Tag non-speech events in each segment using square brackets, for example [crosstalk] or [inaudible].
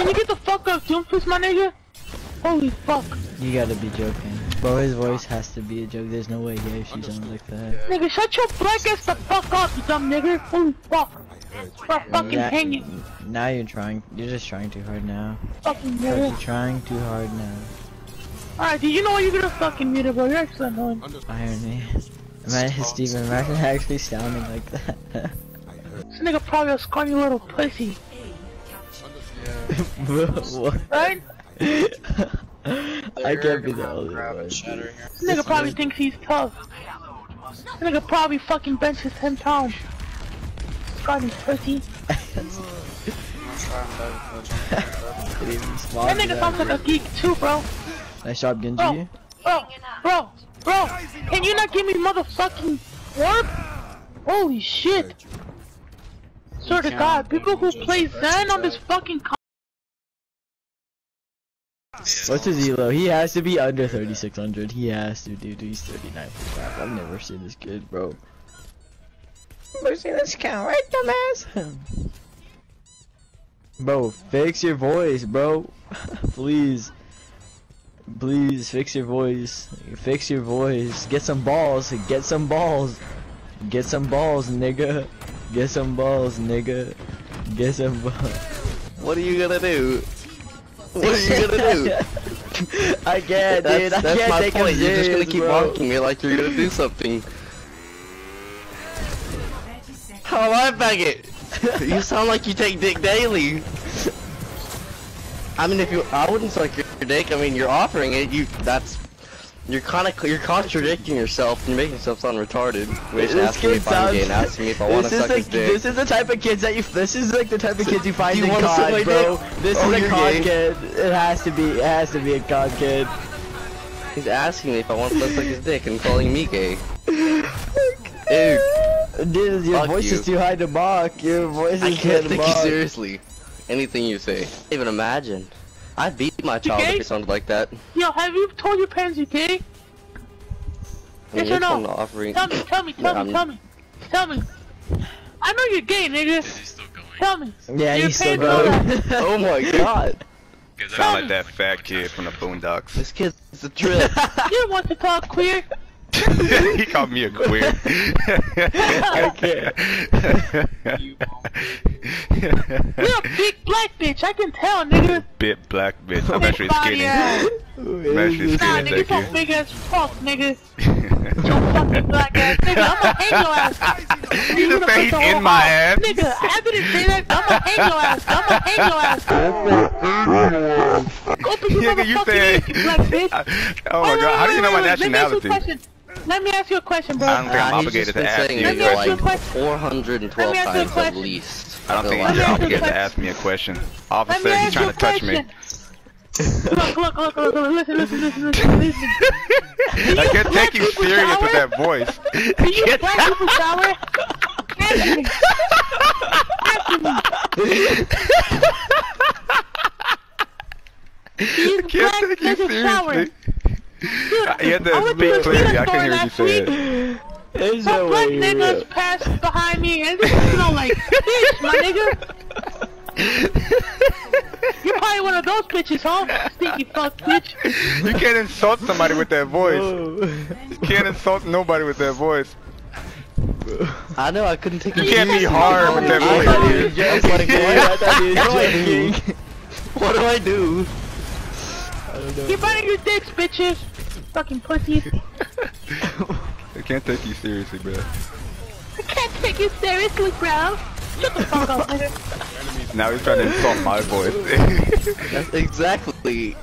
can you get the fuck up, Doomfist, my nigga? Holy fuck. You gotta be joking. Bro, his voice has to be a joke. There's no way gay she sounds like that. Nigga, shut your black ass the fuck up, you dumb nigga. Holy fuck. Stop fucking That- hanging. Now you're trying. You're just trying too hard now. Fucking Bro, nigga. You're trying too hard now. Alright, dude, you know what? You're gonna fucking mute it, bro. You're actually annoying. Irony. Imagine Steven, imagine [laughs] actually sounding like that. This nigga probably a scrawny little pussy, Bro, what? [laughs] right? I can't be the only Grab one. here. This nigga probably thinks he's tough. This nigga probably fucking benches 10 pounds. Scrawny pussy. I'm gonna try and dive for the jump. That nigga sounds like a geek too, bro. Nice job, Genji. Bro, bro, bro, bro. Can you not give me motherfucking warp? Holy shit. Swear to God, people who play Zen on this fucking con- What's his elo? He has to be under 3600. He has to, dude. He's 39 I've never seen this kid, bro. Never seen this count, right, dumbass? [laughs] bro, fix your voice, bro. [laughs] Please. Please, fix your voice. Fix your voice. Get some balls. Get some balls. Get some balls, nigga. Get some balls, nigga. Get some balls. [laughs] What are you gonna do? What are you gonna do? [laughs] I can't, that's dude. I that's can't my take point. You're just gonna keep bro. mocking me like you're gonna do something. How am I faggot? you sound like you take dick daily. I mean, if you, I wouldn't suck your dick. I mean, you're offering it. You, that's, you're kind of, you're contradicting yourself. You're making yourself sound retarded. Asking me if I'm sounds- gay and asking me if I want [laughs] to suck the his dick. this is the type of kids that you. This is like the type of kids you find you in COD, my bro. dick? This Oh, is a COD gay. kid. It has to be. It has to be a COD kid. He's asking me if I want to suck his dick and calling me gay. [laughs] Dude, Dude, your Fuck voice you. is too high to mock. Your voice I is can't too take high you to mock. seriously. Anything you say. can't Even imagine. I'd beat my child gay? if it sounded like that. Yo, have you told your parents you're gay? I mean, Yes or no? trying to offering. Tell me, tell me, tell Yeah, me, tell me. Tell me. I know you're gay, nigga. Tell me. Yeah, Your he's still going. [laughs] [laughs] Oh my god. Sound like that fat kid from the Boondocks. This kid's a trip. You want to talk queer? [laughs] he called me a queer. [laughs] I can't. [laughs] You're a big black bitch, I can tell, nigga. Bit black bitch. I'm Big actually skinny. ass. I'm actually Nah, skinny, nigga, you thank so you. big as fuck, nigga. Your fucking black ass nigga, I'ma hang your ass. You gonna put the in whole my ass. Nigga, I didn't say that. I'ma hang your ass. I'ma hang your ass. Open your Nigga, you said. you black bitch. oh my god, how do you know my nationality? Let me ask you a question. Let me ask you a question, bro. I don't think I'm obligated to ask you. Let me ask you a like question. 412 Let me ask you a times at least. I don't think you're ask you a obligated to ask me a question. Let me Officer, he's ask you trying to touch me. Look, look, look, look, look, listen, listen, listen, listen, listen. I can't take you serious with that voice. Do you black people shower? Answer me. Answer me. Do you can't black take you shower? Seriously. Dude, You had to I went speak the clearly. I store couldn't hear what you last week. said. There's Some no black way. niggas passed behind me and this smell like bitch, my nigga. You're probably one of those bitches, huh? Stinky fuck bitch. You can't insult somebody with that voice. You can't insult nobody with that voice. I know I couldn't take You it can't be hard with that I thought he voice. I thought [laughs] [laughs] What do I do? Joking. What do Keep biting your dicks, bitches. Fucking pussies. [laughs] I can't take you seriously, bro. I can't take you seriously, bro. Shut the fuck up, nigga. Now he's trying to insult my voice. That's [laughs] exactly.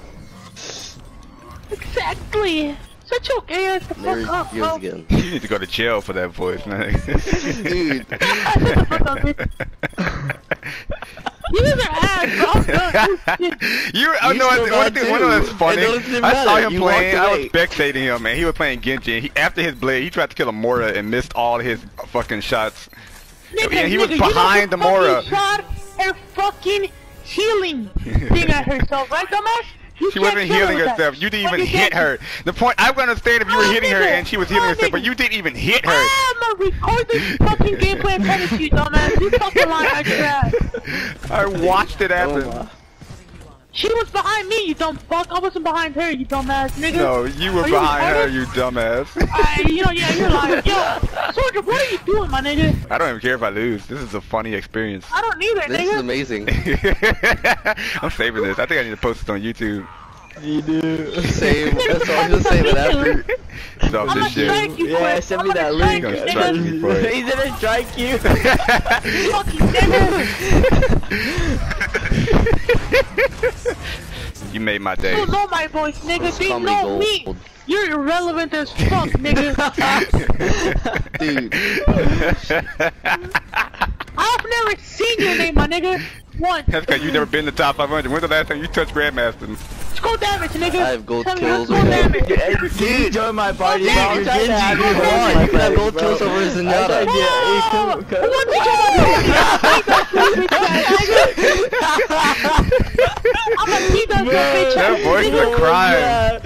Exactly. Shut your gay ass the There fuck up, he bro. again. [laughs] you need to go to jail for that voice, man. Dude. Ah, shut the fuck up, bitch. You guys are ass, bro. I'm [laughs] you, oh, I You know, still one thing, one of that's two. funny. It doesn't even I saw him You playing. I was away. spectating him, man. He was playing Genji. He, after his blade, he tried to kill a Moira and missed all his fucking shots. Nigga, Yeah, he was nigga, you know behind who the Moira. fucking shot her fucking healing [laughs] thing at herself, right, dumbass? You She wasn't kill her healing with that. herself. You didn't even you hit her. The point I would understand if you were Oh, hitting her and she was healing Oh, herself, but you didn't even hit her. I'ma record this fucking gameplay and send you, dumbass. You fucking lying out your ass. I watched it Oh happen. my. She was behind me, you dumb fuck. I wasn't behind her, you dumbass nigga. No, you were Are you behind her, you dumbass. [laughs] I, you know, yeah, you're lying. Yo, [laughs] Soldier, what are you doing, my nigga? I don't even care if I lose. This is a funny experience. I don't need it, This is amazing. [laughs] I'm saving this. I think I need to post this on YouTube. You do. Save. That's all I'm gonna save it after. Drop I'm this shit. strike you Yeah, send me that link. you, Gonna strike nigga. me for it. He's gonna strike you. Fucking nigga. [laughs] you made my day. You know my voice, nigga. They comedy know me. You're irrelevant as fuck, [laughs] nigga. Dude. I've never seen your name, my nigga. Once. That's because you never been in the top 500. When's the last time you touched Grandmaster? Let's damage, nigga. I have gold Tell kills Let's go over damage. Hey, can you join my party? Oh, bro? You're Genji, getting happy come with on, my you can have gold bro. kills over I Zenyatta. thought, yeah, hey, come, come. [laughs] Who wants to join my party? I'm a beat that bitch That ass voice is a nigga. Crime.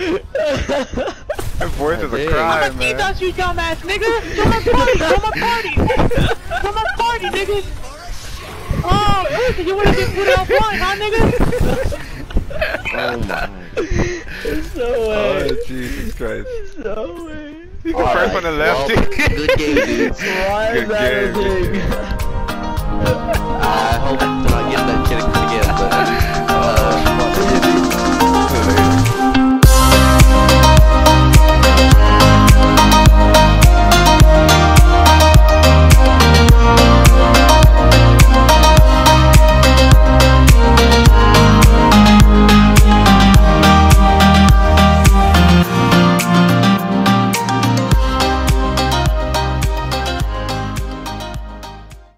That voice is a Damn. I'm crime, a beat man. that you dumbass nigga. Join my party. Join my party. Join my party, nigga. Oh, listen, you wanna get put offline, huh, nigga? Oh my. No Oh. Jesus Christ. No way. You the first one to left. Well, [laughs] good game, dudes. Why is Good that a game. thing? [laughs]